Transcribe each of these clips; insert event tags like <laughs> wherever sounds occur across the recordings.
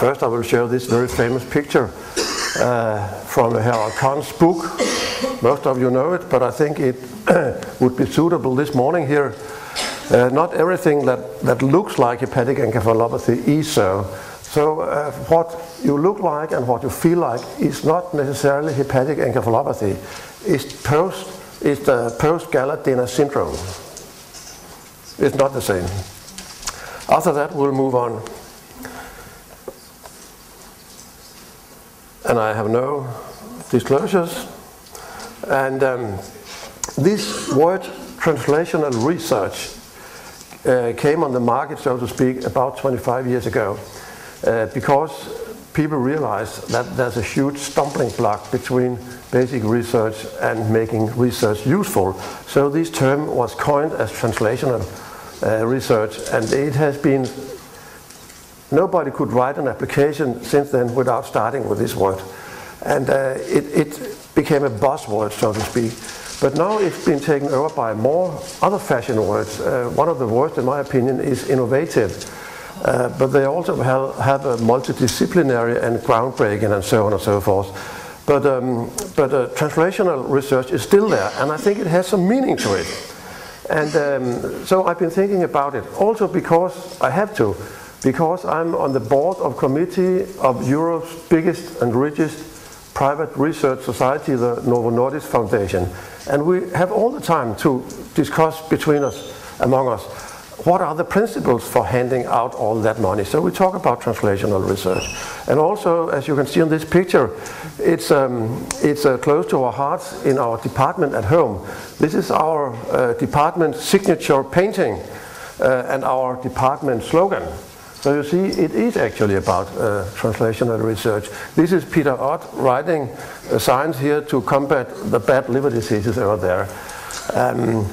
First, I will show this very famous picture uh, from Harold Conn's book. Most of you know it, but I think it <coughs> would be suitable this morning here. Uh, not everything that, that looks like hepatic encephalopathy is so. So uh, what you look like and what you feel like is not necessarily hepatic encephalopathy. It's post, it's the post-Gala-Dinner syndrome. It's not the same. After that, we'll move on. And I have no disclosures. And um, this word translational research uh, came on the market, so to speak, about 25 years ago uh, because people realized that there's a huge stumbling block between basic research and making research useful. So this term was coined as translational uh, research and it has been nobody could write an application since then without starting with this word. And uh, it, it, became a buzzword, so to speak. But now it's been taken over by more other fashion words. Uh, one of the worst, in my opinion, is innovative. Uh, but they also have, have, a multidisciplinary and groundbreaking and so on and so forth. But, um, but uh, translational research is still there, and I think it has some meaning to it. And um, so I've been thinking about it, also because I have to, because I'm on the board of committee of Europe's biggest and richest private research society, the Novo Nordisk Foundation. And we have all the time to discuss between us, among us, what are the principles for handing out all that money? So we talk about translational research. And also, as you can see in this picture, it's, um, it's uh, close to our hearts in our department at home. This is our uh, department signature painting uh, and our department slogan. So you see, it is actually about uh, translational research. This is Peter Ott writing uh, science here to combat the bad liver diseases over there. Um,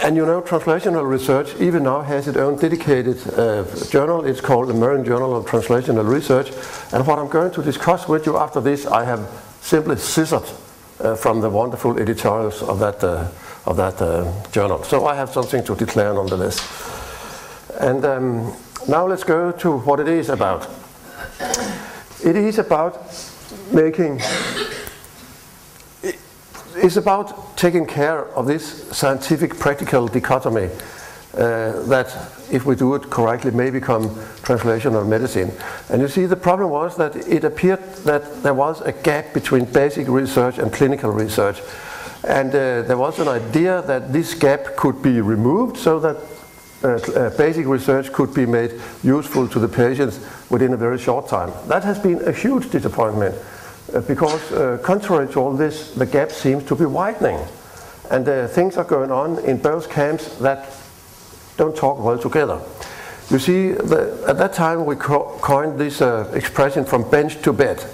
and you know, translational research even now has its own dedicated uh, journal. It's called the American Journal of Translational Research. And what I'm going to discuss with you after this, I have simply scissored uh, from the wonderful editorials of that, uh, of that uh, journal. So I have something to declare nonetheless. And um, now let's go to what it is about. It is about making, it's about taking care of this scientific practical dichotomy uh, that, if we do it correctly, may become translational medicine. And you see, the problem was that it appeared that there was a gap between basic research and clinical research. And uh, there was an idea that this gap could be removed so that uh, uh, basic research could be made useful to the patients within a very short time. That has been a huge disappointment uh, because uh, contrary to all this, the gap seems to be widening. And uh, things are going on in both camps that don't talk well together. You see, the, at that time we co coined this uh, expression from bench to bed.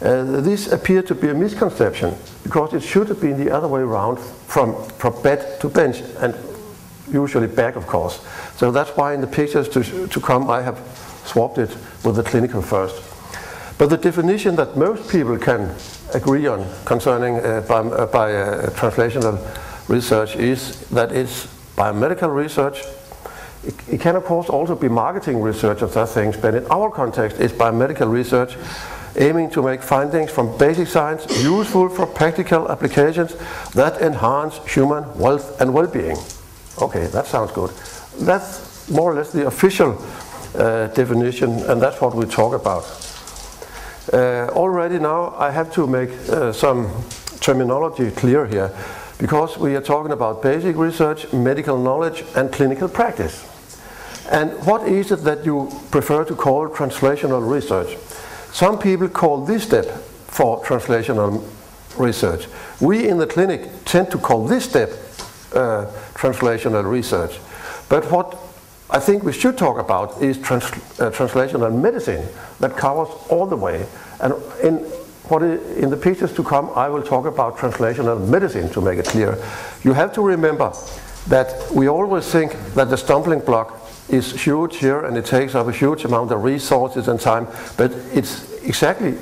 this appeared to be a misconception because it should have been the other way around from, from bed to bench. And usually back, of course. So that's why in the pictures to, to come, I have swapped it with the clinical first. But the definition that most people can agree on concerning uh, by, uh, by uh, translational research is that it's biomedical research. It, it, can, of course, also be marketing research of such things, but in our context, it's biomedical research aiming to make findings from basic science useful for practical applications that enhance human wealth and well-being. Okay, that sounds good. That's more or less the official uh, definition, and that's what we talk about. Uh, already now, I have to make uh, some terminology clear here, because we are talking about basic research, medical knowledge, and clinical practice. And what is it that you prefer to call translational research? Some people call this step for translational research. We in the clinic tend to call this step uh, translational research. But what I think we should talk about is trans uh, translational medicine that covers all the way. And in, what in the pictures to come, I will talk about translational medicine to make it clear. You have to remember that we always think that the stumbling block is huge here and it takes up a huge amount of resources and time, but it's exactly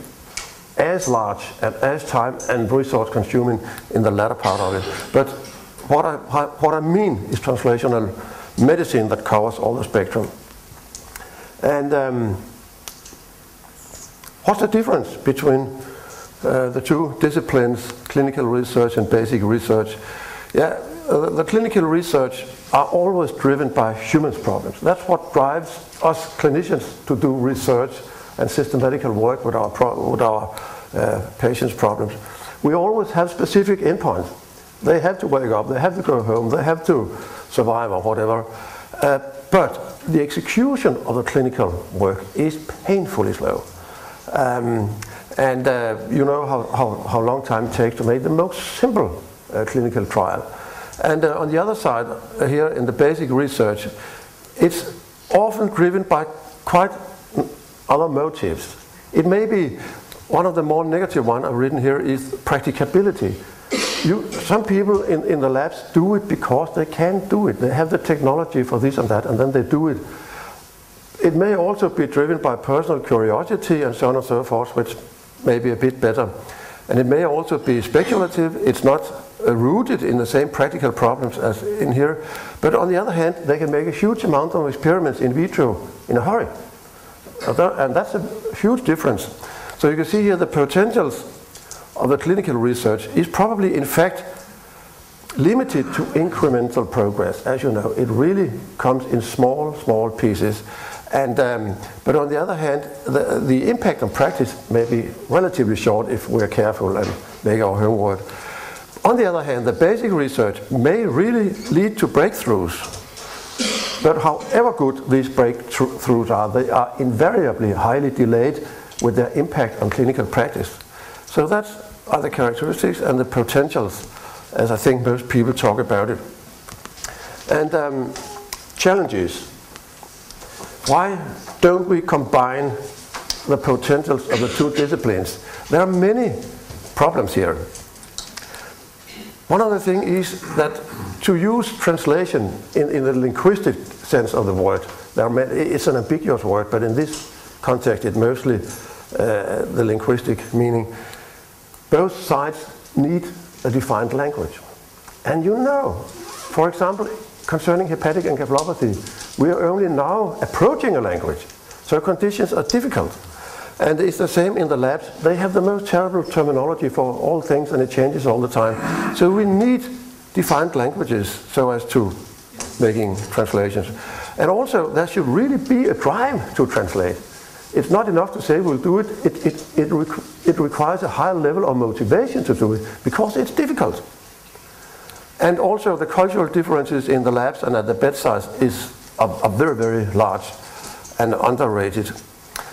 as large and as time and resource consuming in the latter part of it. But what I, what I mean is translational medicine that covers all the spectrum. And um, what's the difference between uh, the two disciplines, clinical research and basic research? Yeah, uh, the clinical research are always driven by humans problems. That's what drives us clinicians to do research and systematical work with our, with our uh, patients' problems. We always have specific endpoints. They have to wake up, they have to go home, they have to survive or whatever. Uh, but the execution of the clinical work is painfully slow. Um, and uh, you know how, how, how, long time it takes to make the most simple uh, clinical trial. And uh, on the other side, uh, here in the basic research, it's often driven by quite other motives. It may be one of the more negative ones I've written here is practicability. You, some people in, in the labs do it because they can do it. They have the technology for this and that, and then they do it. It may also be driven by personal curiosity and so on and so forth, which may be a bit better. And it may also be speculative. It's not uh, rooted in the same practical problems as in here. But on the other hand, they can make a huge amount of experiments in vitro in a hurry. And that's a huge difference. So you can see here the potentials of the clinical research is probably in fact limited to incremental progress. As you know, it really comes in small, small pieces. And, um, but on the other hand, the, the impact on practice may be relatively short if we're careful and make our homework. On the other hand, the basic research may really lead to breakthroughs. But however good these breakthroughs are, they are invariably highly delayed with their impact on clinical practice. So that's the characteristics and the potentials, as I think most people talk about it. And um, challenges. Why don't we combine the potentials of the two disciplines? There are many problems here. One other thing is that to use translation in, in the linguistic sense of the word, many, it's an ambiguous word, but in this context it mostly uh, the linguistic meaning. Both sides need a defined language. And you know, for example, concerning hepatic encephalopathy, we are only now approaching a language. So conditions are difficult. And it's the same in the labs. They have the most terrible terminology for all things and it changes all the time. So we need defined languages so as to making translations. And also there should really be a drive to translate. It's not enough to say we'll do it. It, it, it, requ it requires a high level of motivation to do it because it's difficult. And also the cultural differences in the labs and at the bedside is are very, very large and underrated.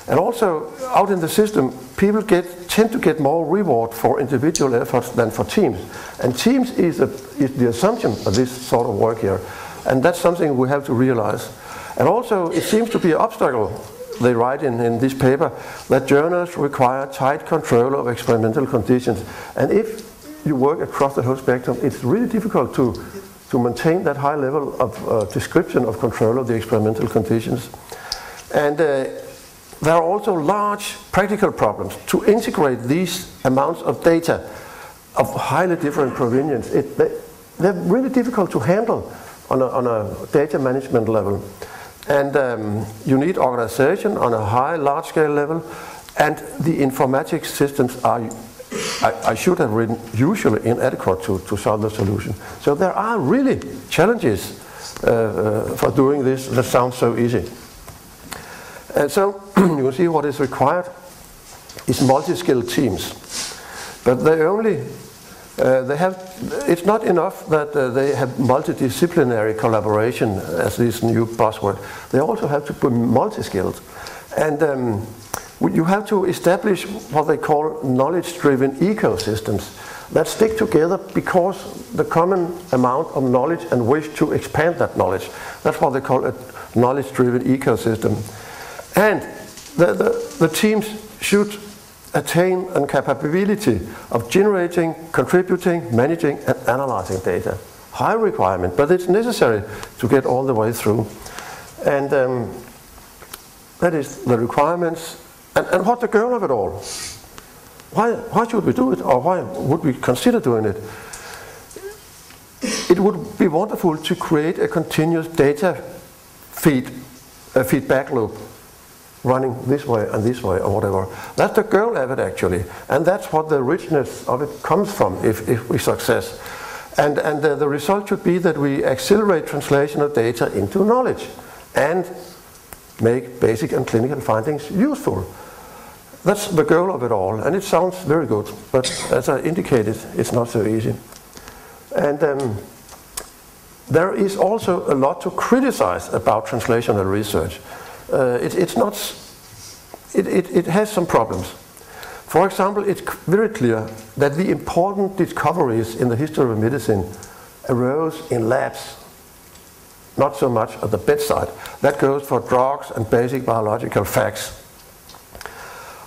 And also, out in the system, people get, tend to get more reward for individual efforts than for teams. And teams is, a, is the assumption of this sort of work here. And that's something we have to realize. And also, it seems to be an obstacle, they write in, in this paper, that journals require tight control of experimental conditions. And if you work across the whole spectrum, it's really difficult to, to maintain that high level of uh, description of control of the experimental conditions. And uh, there are also large practical problems to integrate these amounts of data of highly different provenience. It, they, they're really difficult to handle on a, on a data management level. And um, you need organization on a high, large scale level, and the informatics systems are, I, I should have written, usually inadequate to, to solve the solution. So there are really challenges uh, uh, for doing this that sounds so easy. And so <clears throat> you see what is required is multi-skilled teams. But they only, uh, they have, it's not enough that uh, they have multidisciplinary collaboration as this new buzzword. They also have to be multi-skilled. And um, you have to establish what they call knowledge-driven ecosystems that stick together because the common amount of knowledge and wish to expand that knowledge. That's what they call a knowledge-driven ecosystem. And the, the, the teams should attain a capability of generating, contributing, managing, and analyzing data. High requirement, but it's necessary to get all the way through. And um, that is the requirements. And, and what the goal of it all? Why, why should we do it, or why would we consider doing it? It would be wonderful to create a continuous data feed, a feedback loop running this way and this way or whatever. That's the goal of it actually. And that's what the richness of it comes from if, if we success. And, and the, the result should be that we accelerate translation of data into knowledge and make basic and clinical findings useful. That's the goal of it all, and it sounds very good, but as I indicated, it's not so easy. And um, there is also a lot to criticize about translational research. Uh, it, it's not, it, it, it has some problems. For example, it's very clear that the important discoveries in the history of medicine arose in labs, not so much at the bedside. That goes for drugs and basic biological facts.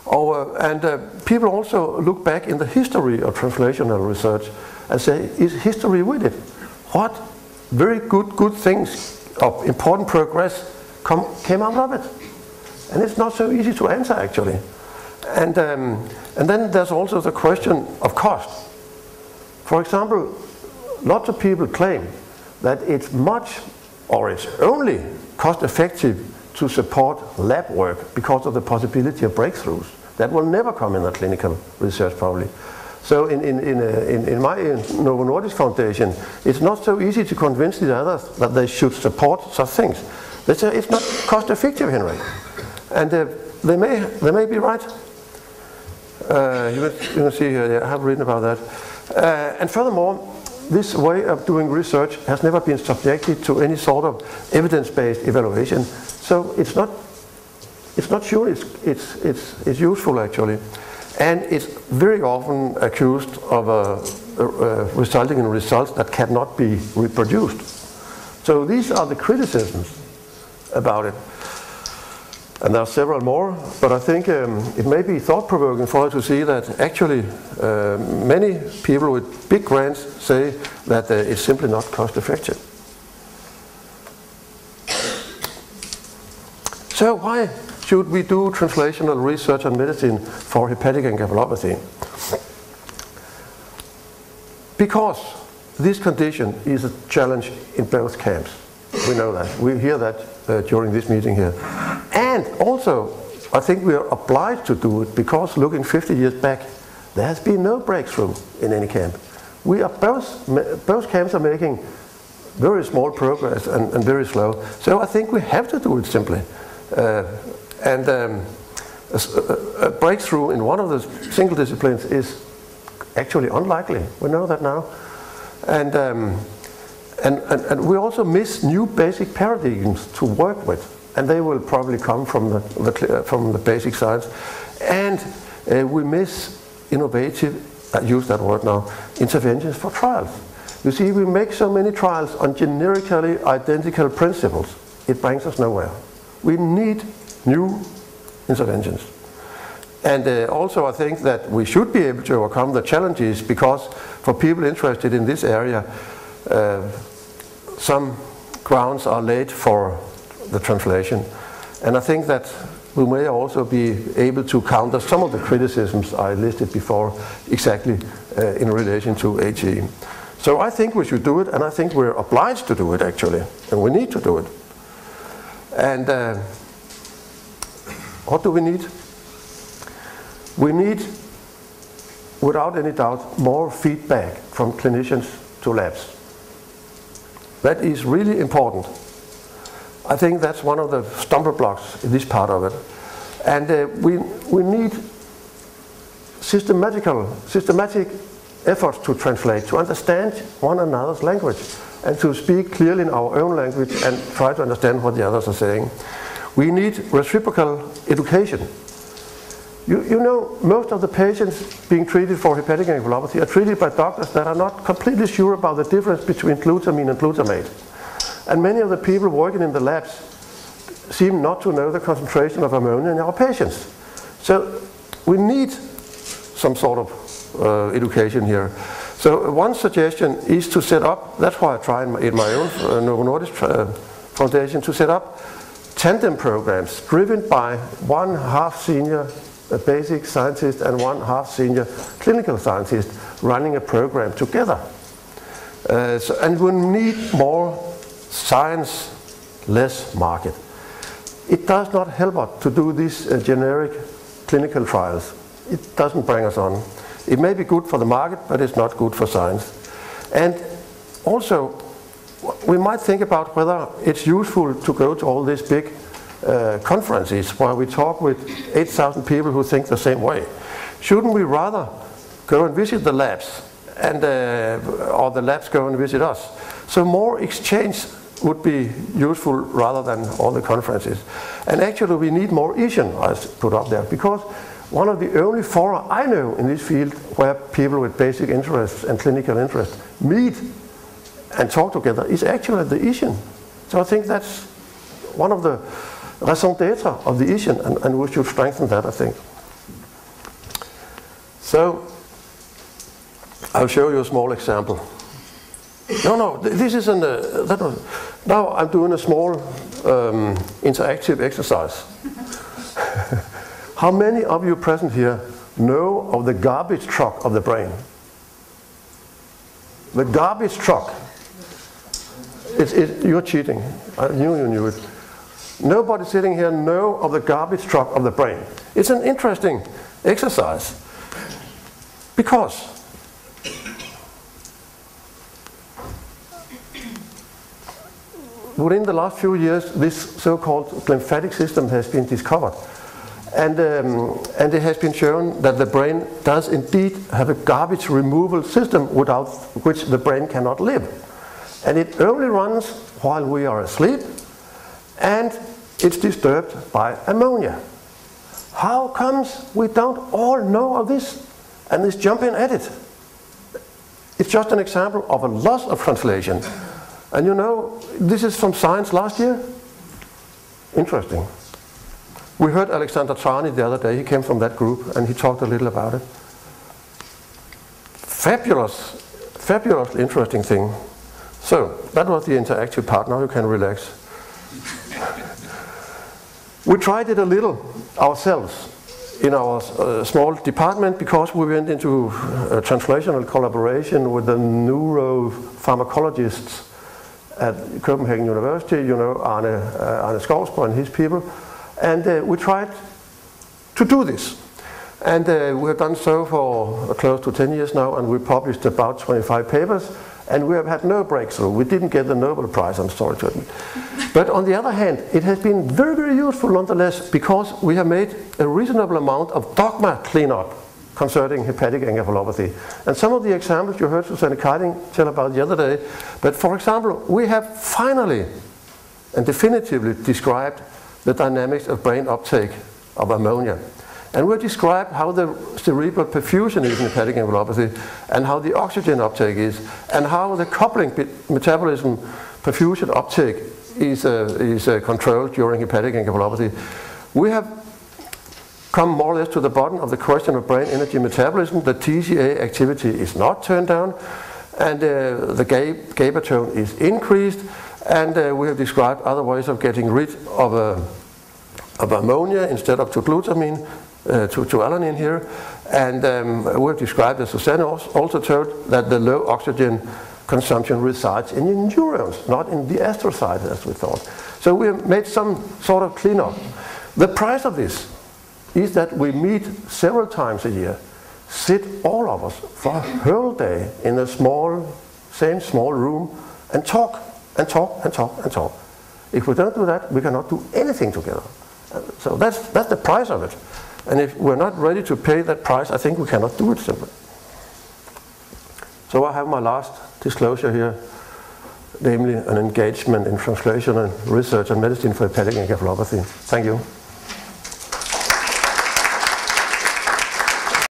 Uh, and uh, people also look back in the history of translational research and say, is history with it? What very good, good things of important progress come, came out of it? And it's not so easy to answer actually. And, um, and then there's also the question of cost. For example, lots of people claim that it's much or it's only cost effective to support lab work because of the possibility of breakthroughs. That will never come in the clinical research probably. So in, in, in, uh, in, in my Novo Nordisk Foundation, it's not so easy to convince the others that they should support such things. It's not cost effective, Henry. And uh, they, may, they may be right. Uh, you, can see here, I have written about that. Uh, and furthermore, this way of doing research has never been subjected to any sort of evidence-based evaluation. So it's not, it's not sure it's, it's, it's, it's useful actually. And it's very often accused of uh, uh, resulting in results that cannot be reproduced. So these are the criticisms about it. And there are several more, but I think um, it may be thought-provoking for you to see that actually uh, many people with big grants say that uh, it's simply not cost-effective. So why should we do translational research on medicine for hepatic encephalopathy? Because this condition is a challenge in both camps. We know that. We hear that uh, during this meeting here. And also, I think we are obliged to do it because looking 50 years back, there has been no breakthrough in any camp. We are both, both camps are making very small progress and, and very slow. So I think we have to do it simply. Uh, and um, a, a, breakthrough in one of the single disciplines is actually unlikely. We know that now. And, um, and, and, and, we also miss new basic paradigms to work with. And they will probably come from the, the from the basic science. And uh, we miss innovative, I use that word now, interventions for trials. You see, we make so many trials on generically identical principles. It brings us nowhere. We need new interventions. And uh, also I think that we should be able to overcome the challenges because for people interested in this area, uh, some grounds are laid for the translation. And I think that we may also be able to counter some of the criticisms I listed before exactly uh, in relation to HE. So I think we should do it and I think we're obliged to do it actually and we need to do it. And uh, what do we need? We need, without any doubt, more feedback from clinicians to labs. That is really important. I think that's one of the stumbling blocks in this part of it. And uh, we, we need systematical, systematic efforts to translate, to understand one another's language, and to speak clearly in our own language and try to understand what the others are saying. We need reciprocal education. You, you know, most of the patients being treated for hepatic encephalopathy are treated by doctors that are not completely sure about the difference between glutamine and glutamate. And many of the people working in the labs seem not to know the concentration of ammonia in our patients. So we need some sort of uh, education here. So one suggestion is to set up, that's why I try in my, in my own uh, Novo Nordisk uh, Foundation, to set up tandem programs driven by one half senior basic scientist and one half senior clinical scientist running a program together. Uh, so, and we need more science, less market. it does not help us to do these uh, generic clinical trials. It doesn't bring us on. It may be good for the market, but it's not good for science. And also, we might think about whether it's useful to go to all these big uh, conferences where we talk with 8,000 people who think the same way. Shouldn't we rather go and visit the labs and uh, or the labs go and visit us? So more exchange would be useful rather than all the conferences. And actually we need more ISHEN, I put up there, because one of the only fora I know in this field where people with basic interests and clinical interests meet and talk together is actually the ISHEN. So I think that's one of the raison d'etre of the ISHEN, and, and we should strengthen that, I think. So I'll show you a small example. No, no, this is an, uh, that was, now I'm doing a small um, interactive exercise. <laughs> How many of you present here know of the garbage truck of the brain? The garbage truck. You're cheating. I knew you knew it. Nobody sitting here know of the garbage truck of the brain. It's an interesting exercise because within the last few years, this so-called glymphatic system has been discovered. And, um, and it has been shown that the brain does indeed have a garbage removal system without which the brain cannot live. And it only runs while we are asleep and it's disturbed by ammonia. How comes we don't all know of this and is jumping at it? It's just an example of a loss of translation. And you know, this is from Science last year. Interesting. We heard Alexander Thrane the other day, he came from that group and he talked a little about it. Fabulous, fabulous interesting thing. So, that was the interactive part, now you can relax. We tried it a little ourselves in our uh, small department because we went into a translational collaboration with the neuropharmacologists at Copenhagen University, you know, Arne, uh, Arne Schousboe and his people. And uh, we tried to do this. And uh, we have done so for close to 10 years now, and we published about 25 papers, and we have had no breakthrough. We didn't get the Nobel Prize, I'm sorry to admit. but on the other hand, it has been very, very useful nonetheless, because we have made a reasonable amount of dogma cleanup concerning hepatic encephalopathy. And some of the examples you heard Susanne Keiding tell about the other day, but for example, we have finally and definitively described the dynamics of brain uptake of ammonia. And we described how the cerebral perfusion is in hepatic encephalopathy and how the oxygen uptake is and how the coupling metabolism perfusion uptake is, uh, is uh, controlled during hepatic encephalopathy. We have come more or less to the bottom of the question of brain energy metabolism. The TCA activity is not turned down and uh, the GABA tone is increased and uh, we have described other ways of getting rid of, uh, of ammonia instead of to glutamine, uh, to, to alanine here. And um, we have described, as Susanne also told, that the low oxygen consumption resides in the neurons, not in the astrocytes as we thought. So we have made some sort of cleanup. The price of this is that we meet several times a year, sit all of us for a whole day in a small, same small room and talk and talk and talk and talk. If we don't do that, we cannot do anything together. So that's, that's the price of it. And if we're not ready to pay that price, I think we cannot do it simply. So I have my last disclosure here, namely an engagement in translation and research and medicine for hepatic encephalopathy. Thank you.